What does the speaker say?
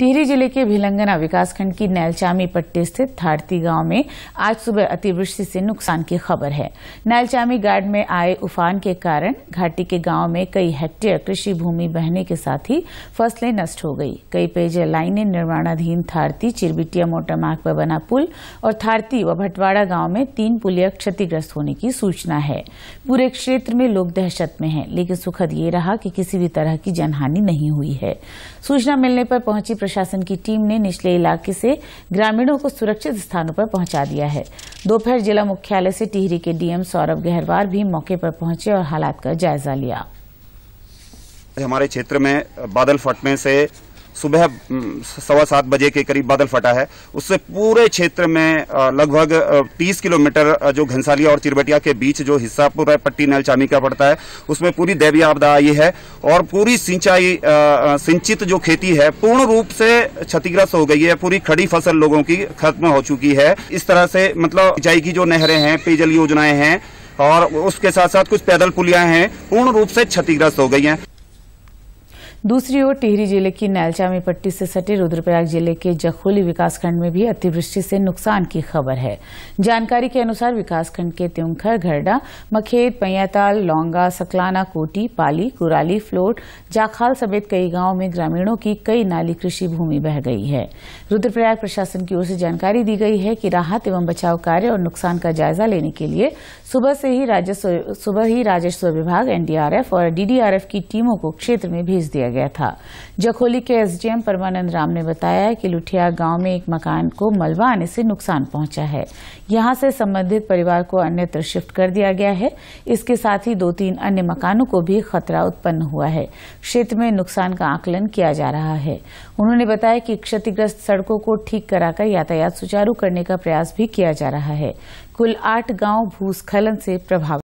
टिहरी ज़िले के भिलंगना विकासखंड की नैलचामी पट्टी स्थित थारती गाँव में आज सुबह अतिवृष्टि से नुकसान की खबर है। नैलचामी गार्ड में आए उफान के कारण घाटी के गाँव में कई हेक्टेयर कृषि भूमि बहने के साथ ही फ़सलें नष्ट हो गई। कई पेयजल लाइनें निर्माणाधीन थारती चिरबिटिया मोटर मार्ग पर बना पुल और थारती व भटवाड़ा गाँव में तीन पुलिया क्षतिग्रस्त होने की सूचना है। पूरे क्षेत्र में लोग दहशत में हैं, लेकिन सुखद ये रहा कि किसी भी तरह की जनहानि नहीं हुई है। सूचना मिलने पर पहुँची प्रशासन की टीम ने निचले इलाके से ग्रामीणों को सुरक्षित स्थानों पर पहुँचा दिया है। दोपहर जिला मुख्यालय से टिहरी के डीएम सौरभ गहरवार भी मौके पर पहुँचे और हालात का जायजा लिया। हमारे क्षेत्र में बादल फटने से सुबह सवा सात बजे के करीब बादल फटा है। उससे पूरे क्षेत्र में लगभग 30 किलोमीटर जो घनसालिया और चिरबटिया के बीच जो हिस्सा पूरा पट्टी नल चामी का पड़ता है। उसमें पूरी दैवीय आपदा आई है और पूरी सिंचाई सिंचित जो खेती है, पूर्ण रूप से क्षतिग्रस्त हो गई है। पूरी खड़ी फ़सल लोगों की खत्म हो चुकी है। इस तरह से मतलब सिंचाई की जो नहरें हैं, पेयजल योजनाएँ हैं और उसके साथ साथ कुछ पैदल पुलियाँ हैं, पूर्ण रूप से क्षतिग्रस्त हो गई हैं। दूसरी ओर टिहरी ज़िले की नैलचामी पट्टी से सटे रुद्रप्रयाग ज़िले के जखोली विकासखंड में भी अतिवृष्टि से नुकसान की खबर है। जानकारी के अनुसार विकासखंड के त्युंखर, घरडा, मखेत, पैयाताल, लौंगा, सकलाना, कोटी, पाली, कुराली, फ्लोट, जाखाल समेत कई गाँवों में ग्रामीणों की कई नाली कृषि भूमि बह गई है। रुद्रप्रयाग प्रशासन की ओर से जानकारी दी गई है कि राहत एवं बचाव कार्य और नुकसान का जायजा लेने के लिए सुबह से ही राजस्व, सुबह ही राजस्व विभाग, एनडीआरएफ और डीडीआरएफ की टीमों को क्षेत्र में भेज दिया गया था। जखोली के एसडीएम परमानंद राम ने बताया कि लुठिया गाँव में एक मकान को मलबा आने से नुकसान पहुँचा है। यहाँ से संबंधित परिवार को अन्यत्र शिफ्ट कर दिया गया है। इसके साथ ही दो तीन अन्य मकानों को भी खतरा उत्पन्न हुआ है। क्षेत्र में नुकसान का आकलन किया जा रहा है। उन्होंने बताया कि क्षतिग्रस्त सड़कों को ठीक कराकर यातायात सुचारू करने का प्रयास भी किया जा रहा है। कुल आठ गाँव भूस्खलन से प्रभावित